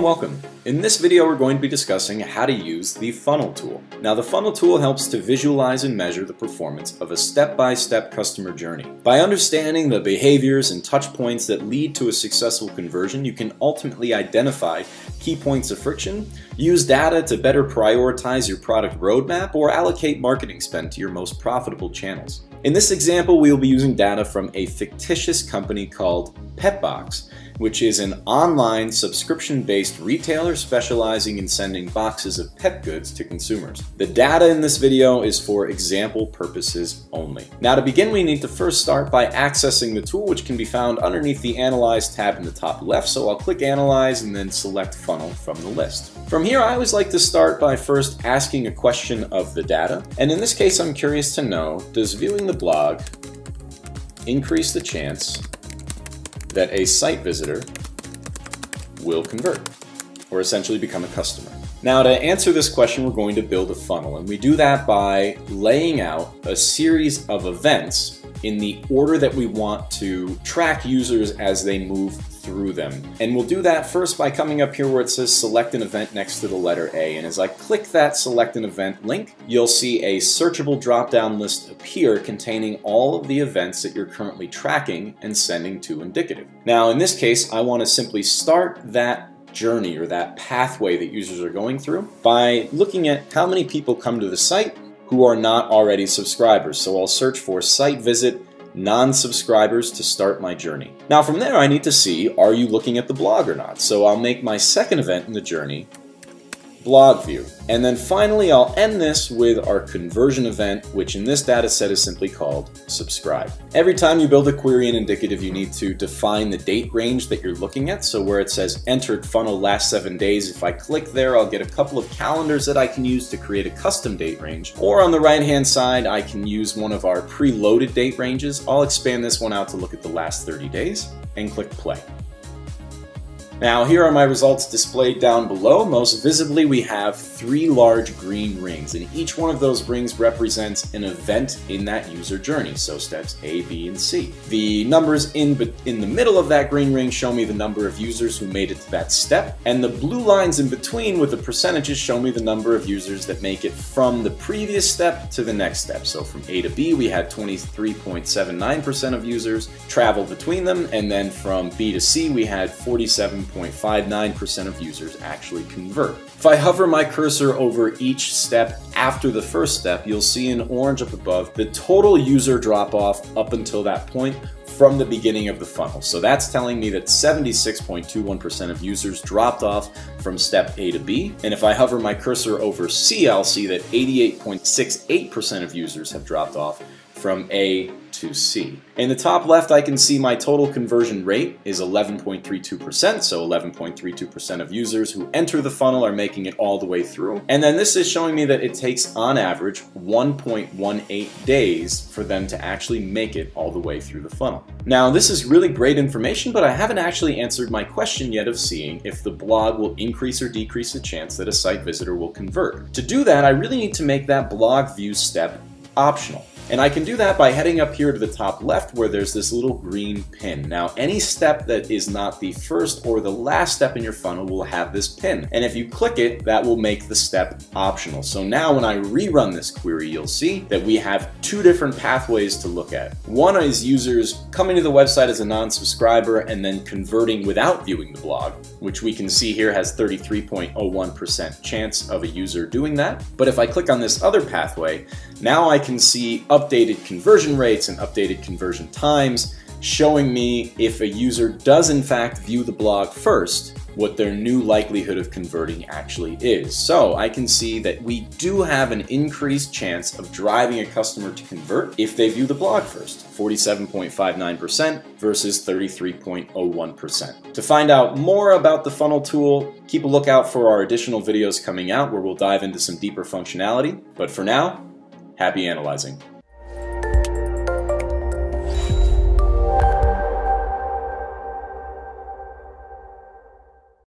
and welcome. In this video we're going to be discussing how to use the funnel tool. Now the funnel tool helps to visualize and measure the performance of a step-by-step -step customer journey. By understanding the behaviors and touch points that lead to a successful conversion, you can ultimately identify key points of friction, use data to better prioritize your product roadmap, or allocate marketing spend to your most profitable channels. In this example, we will be using data from a fictitious company called Petbox, which is an online subscription-based retailer specializing in sending boxes of pet goods to consumers. The data in this video is for example purposes only. Now to begin, we need to first start by accessing the tool, which can be found underneath the Analyze tab in the top left, so I'll click Analyze and then select Funnel from the list. From here, I always like to start by first asking a question of the data, and in this case, I'm curious to know, does viewing the blog increase the chance that a site visitor will convert, or essentially become a customer. Now to answer this question, we're going to build a funnel, and we do that by laying out a series of events in the order that we want to track users as they move through them. And we'll do that first by coming up here where it says select an event next to the letter A. And as I click that select an event link, you'll see a searchable drop-down list appear containing all of the events that you're currently tracking and sending to indicative. Now in this case, I want to simply start that journey or that pathway that users are going through by looking at how many people come to the site who are not already subscribers. So I'll search for site visit non-subscribers to start my journey. Now from there I need to see, are you looking at the blog or not? So I'll make my second event in the journey blog view. And then finally, I'll end this with our conversion event, which in this data set is simply called subscribe. Every time you build a query in Indicative, you need to define the date range that you're looking at. So where it says entered funnel last seven days, if I click there, I'll get a couple of calendars that I can use to create a custom date range. Or on the right-hand side, I can use one of our preloaded date ranges. I'll expand this one out to look at the last 30 days and click play. Now here are my results displayed down below. Most visibly we have three large green rings and each one of those rings represents an event in that user journey, so steps A, B, and C. The numbers in, in the middle of that green ring show me the number of users who made it to that step, and the blue lines in between with the percentages show me the number of users that make it from the previous step to the next step. So from A to B we had 23.79% of users travel between them, and then from B to C we had 47 0.59% of users actually convert. If I hover my cursor over each step after the first step, you'll see in orange up above the total user drop off up until that point from the beginning of the funnel. So that's telling me that 76.21% of users dropped off from step A to B. And if I hover my cursor over C, I'll see that 88.68% of users have dropped off from A to C. In the top left, I can see my total conversion rate is 11.32%, so 11.32% of users who enter the funnel are making it all the way through. And then this is showing me that it takes, on average, 1.18 days for them to actually make it all the way through the funnel. Now, this is really great information, but I haven't actually answered my question yet of seeing if the blog will increase or decrease the chance that a site visitor will convert. To do that, I really need to make that blog view step optional. And I can do that by heading up here to the top left where there's this little green pin. Now, any step that is not the first or the last step in your funnel will have this pin. And if you click it, that will make the step optional. So now when I rerun this query, you'll see that we have two different pathways to look at. One is users coming to the website as a non-subscriber and then converting without viewing the blog, which we can see here has 33.01% chance of a user doing that. But if I click on this other pathway, now I can see updated conversion rates and updated conversion times, showing me if a user does in fact view the blog first, what their new likelihood of converting actually is. So I can see that we do have an increased chance of driving a customer to convert if they view the blog first, 47.59% versus 33.01%. To find out more about the funnel tool, keep a lookout for our additional videos coming out where we'll dive into some deeper functionality. But for now, Happy analyzing.